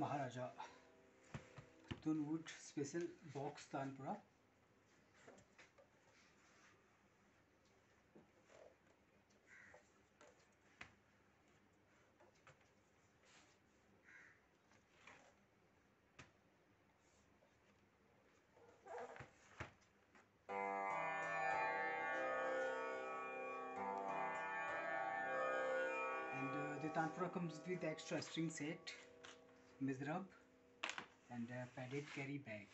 Maharaja तुनवुड special box tanpura and uh, the Tanpura comes with extra string set, mizrab and a padded carry bag.